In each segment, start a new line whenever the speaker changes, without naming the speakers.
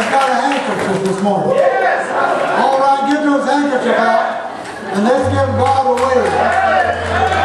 has got a handkerchief this morning. All right, get those handkerchief out, and let's give God a wave.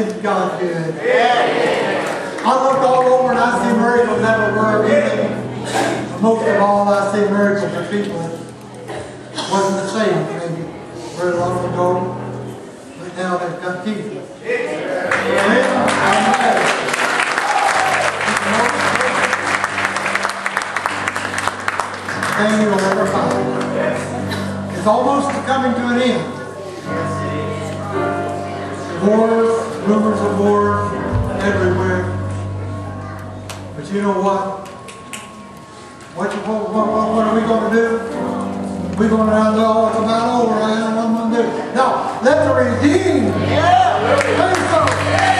I looked all over and I see miracles everywhere. Maybe, most of all, I see miracles in people that wasn't the same maybe very long ago, but now they've got teeth. Amen. Thing you'll ever find. It's almost coming to an end. Wars, rumors of war everywhere. But you know what? What, you, what, what, what are we going to do? We're going to know it's about over. I am to do. Now, let the redeemed. Yeah. Say so.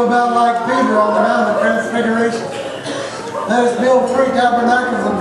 About like Peter on the Mount of Transfiguration. Let us build three tabernacles and